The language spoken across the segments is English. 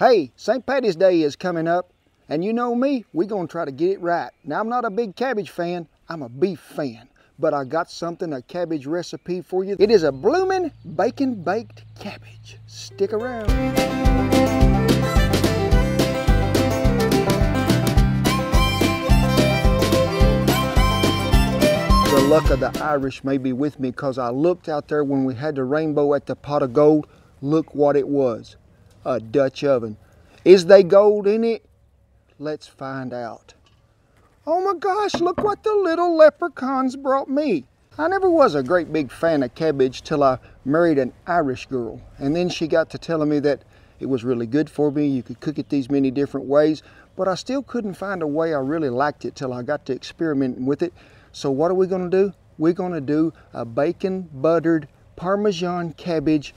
Hey, St. Patty's Day is coming up, and you know me, we're going to try to get it right. Now, I'm not a big cabbage fan, I'm a beef fan, but I got something, a cabbage recipe for you. It is a bloomin' bacon baked cabbage. Stick around. The luck of the Irish may be with me because I looked out there when we had the rainbow at the pot of gold. Look what it was a Dutch oven. Is they gold in it? Let's find out. Oh my gosh, look what the little leprechauns brought me. I never was a great big fan of cabbage till I married an Irish girl. And then she got to telling me that it was really good for me. You could cook it these many different ways. But I still couldn't find a way I really liked it till I got to experimenting with it. So what are we going to do? We're going to do a bacon buttered Parmesan cabbage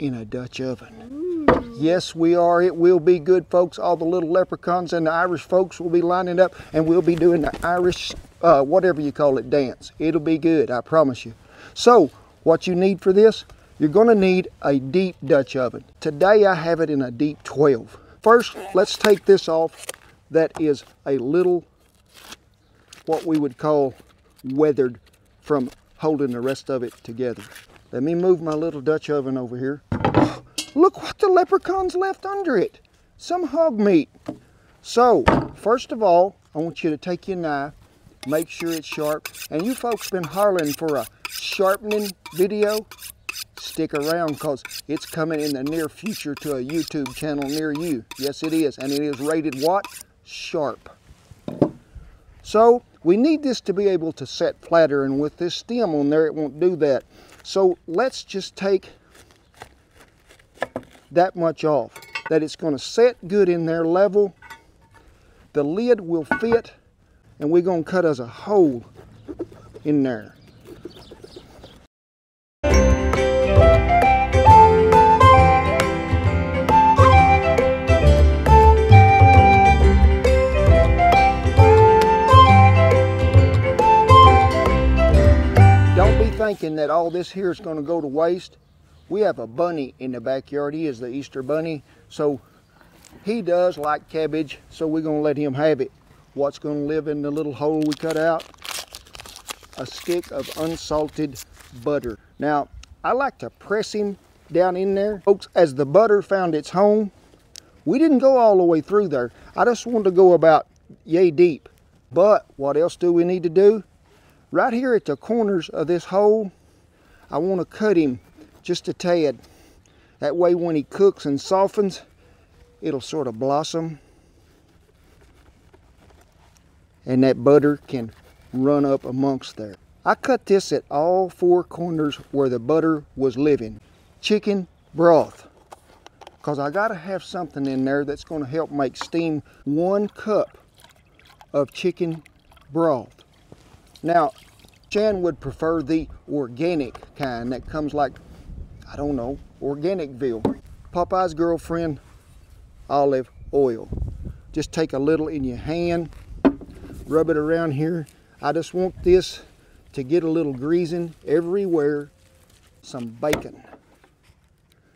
in a Dutch oven. Yes, we are. It will be good, folks. All the little leprechauns and the Irish folks will be lining up and we'll be doing the Irish, uh, whatever you call it, dance. It'll be good, I promise you. So, what you need for this, you're going to need a deep Dutch oven. Today I have it in a deep 12. First, let's take this off. That is a little, what we would call weathered from holding the rest of it together. Let me move my little Dutch oven over here. Look what the leprechauns left under it. Some hog meat. So, first of all, I want you to take your knife, make sure it's sharp. And you folks been hollering for a sharpening video? Stick around because it's coming in the near future to a YouTube channel near you. Yes, it is. And it is rated what? Sharp. So, we need this to be able to set flatter. And with this stem on there, it won't do that. So let's just take that much off. That it's going to set good in there level. The lid will fit and we're going to cut us a hole in there. Don't be thinking that all this here is going to go to waste. We have a bunny in the backyard. He is the Easter bunny. So he does like cabbage. So we're going to let him have it. What's going to live in the little hole we cut out? A stick of unsalted butter. Now, I like to press him down in there. Folks, as the butter found its home, we didn't go all the way through there. I just wanted to go about yay deep. But what else do we need to do? Right here at the corners of this hole, I want to cut him just a tad. That way when he cooks and softens, it'll sort of blossom. And that butter can run up amongst there. I cut this at all four corners where the butter was living. Chicken broth. Because I got to have something in there that's going to help make steam one cup of chicken broth. Now, Shan would prefer the organic kind that comes like, I don't know, Organicville. Popeye's girlfriend, olive oil. Just take a little in your hand, rub it around here. I just want this to get a little greasing everywhere. Some bacon.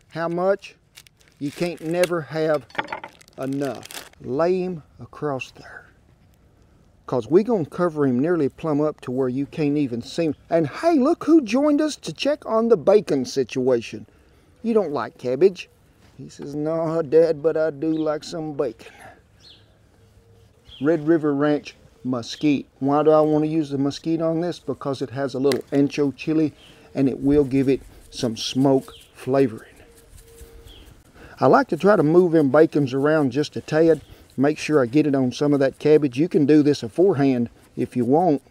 How much? You can't never have enough. Lay him across there because we're going to cover him nearly plumb up to where you can't even see him. And hey, look who joined us to check on the bacon situation. You don't like cabbage? He says, no, Dad, but I do like some bacon. Red River Ranch mesquite. Why do I want to use the mesquite on this? Because it has a little ancho chili and it will give it some smoke flavoring. I like to try to move them bacons around just a tad make sure I get it on some of that cabbage. You can do this beforehand if you want.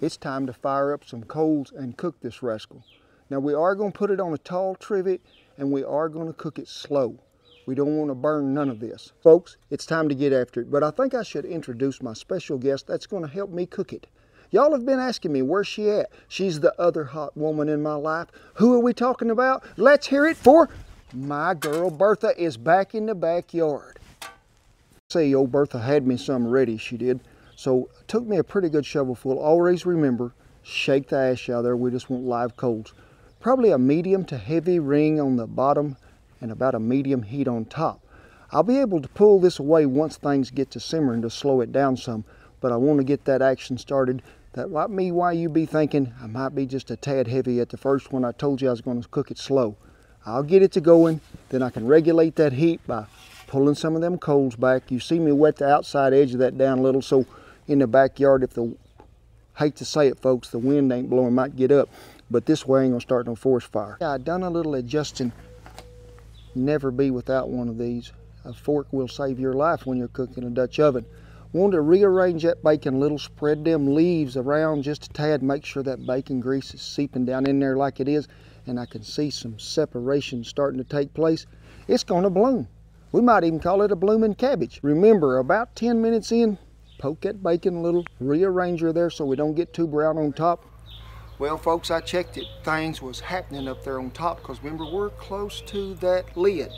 It's time to fire up some coals and cook this rascal. Now we are going to put it on a tall trivet and we are going to cook it slow. We don't want to burn none of this. Folks, it's time to get after it, but I think I should introduce my special guest that's going to help me cook it. Y'all have been asking me, where's she at? She's the other hot woman in my life. Who are we talking about? Let's hear it for my girl Bertha is back in the backyard. Say old Bertha had me some ready, she did. So took me a pretty good shovelful. Always remember, shake the ash out there. We just want live coals. probably a medium to heavy ring on the bottom and about a medium heat on top. I'll be able to pull this away once things get to simmering to slow it down some, but I want to get that action started. That might be why you be thinking I might be just a tad heavy at the first one. I told you I was going to cook it slow. I'll get it to going, then I can regulate that heat by pulling some of them coals back. You see me wet the outside edge of that down a little, so in the backyard, if the, hate to say it folks, the wind ain't blowing, might get up, but this way ain't gonna start no forest fire. Yeah, I done a little adjusting. Never be without one of these. A fork will save your life when you're cooking a Dutch oven. Want to rearrange that bacon a little, spread them leaves around just a tad, make sure that bacon grease is seeping down in there like it is, and I can see some separation starting to take place. It's gonna bloom. We might even call it a blooming cabbage. Remember, about 10 minutes in, poke that bacon a little, rearrange her there so we don't get too brown on top. Well, folks, I checked it. Things was happening up there on top because remember, we're close to that lid.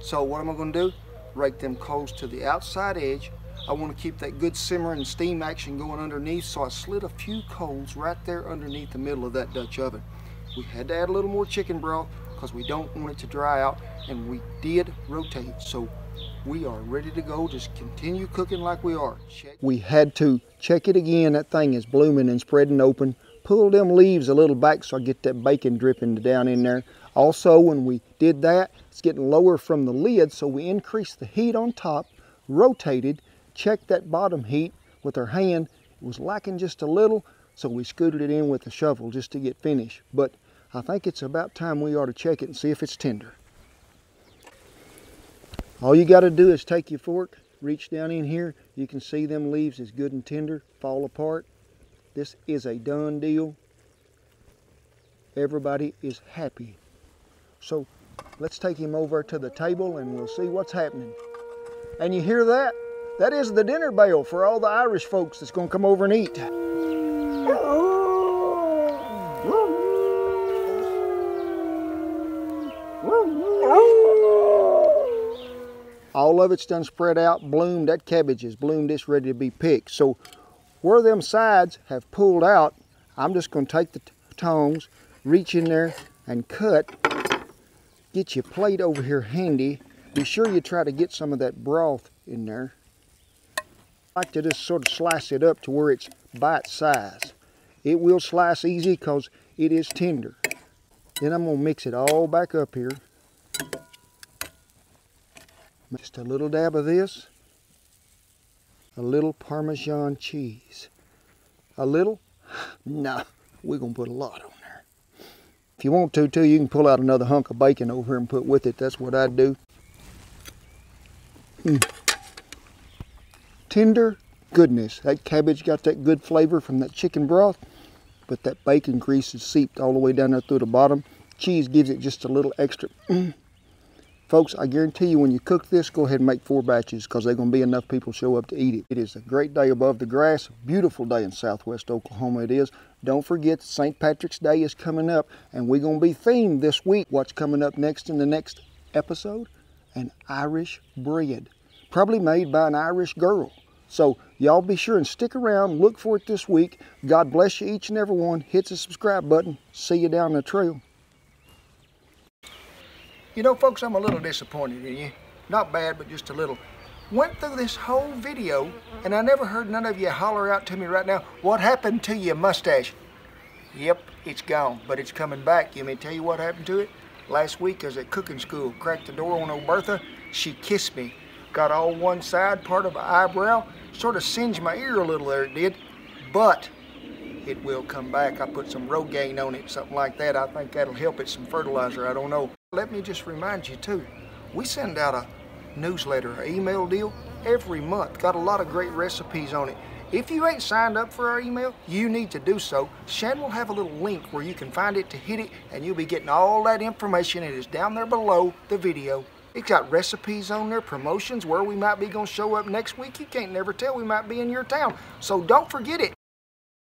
So what am I gonna do? rake them coals to the outside edge. I want to keep that good simmer and steam action going underneath, so I slid a few coals right there underneath the middle of that Dutch oven. We had to add a little more chicken broth because we don't want it to dry out, and we did rotate, so we are ready to go. Just continue cooking like we are. Check. We had to check it again. That thing is blooming and spreading open. Pull them leaves a little back so I get that bacon dripping down in there. Also, when we did that, it's getting lower from the lid, so we increased the heat on top, rotated, checked that bottom heat with our hand. It was lacking just a little, so we scooted it in with a shovel just to get finished. But I think it's about time we ought to check it and see if it's tender. All you got to do is take your fork, reach down in here. You can see them leaves is good and tender, fall apart. This is a done deal. Everybody is happy so let's take him over to the table and we'll see what's happening. And you hear that? That is the dinner bell for all the Irish folks that's going to come over and eat. All of it's done spread out, bloomed. That cabbage is bloomed. It's ready to be picked. So where them sides have pulled out, I'm just going to take the tongs, reach in there and cut get your plate over here handy. Be sure you try to get some of that broth in there. I like to just sort of slice it up to where it's bite size. It will slice easy because it is tender. Then I'm to mix it all back up here. Just a little dab of this. A little Parmesan cheese. A little? Nah, we're to put a lot on. There. If you want to too, you can pull out another hunk of bacon over here and put with it. That's what I'd do. Mm. Tender goodness. That cabbage got that good flavor from that chicken broth, but that bacon grease is seeped all the way down there through the bottom. Cheese gives it just a little extra. Folks, I guarantee you when you cook this, go ahead and make four batches because there's going to be enough people show up to eat it. It is a great day above the grass. Beautiful day in southwest Oklahoma it is. Don't forget St. Patrick's Day is coming up and we're going to be themed this week. What's coming up next in the next episode? An Irish bread. Probably made by an Irish girl. So y'all be sure and stick around. Look for it this week. God bless you each and every one. Hit the subscribe button. See you down the trail. You know, folks, I'm a little disappointed in you. Not bad, but just a little. Went through this whole video, and I never heard none of you holler out to me right now, what happened to your mustache? Yep, it's gone, but it's coming back. You may tell you what happened to it? Last week I was at cooking school, cracked the door on old Bertha. She kissed me. Got all one side, part of an eyebrow. Sort of singed my ear a little there, it did. But it will come back. I put some Rogaine on it, something like that. I think that'll help it, some fertilizer, I don't know. Let me just remind you too, we send out a newsletter, an email deal every month. Got a lot of great recipes on it. If you ain't signed up for our email, you need to do so. Shan will have a little link where you can find it to hit it and you'll be getting all that information. It is down there below the video. It's got recipes on there, promotions, where we might be going to show up next week. You can't never tell we might be in your town. So don't forget it.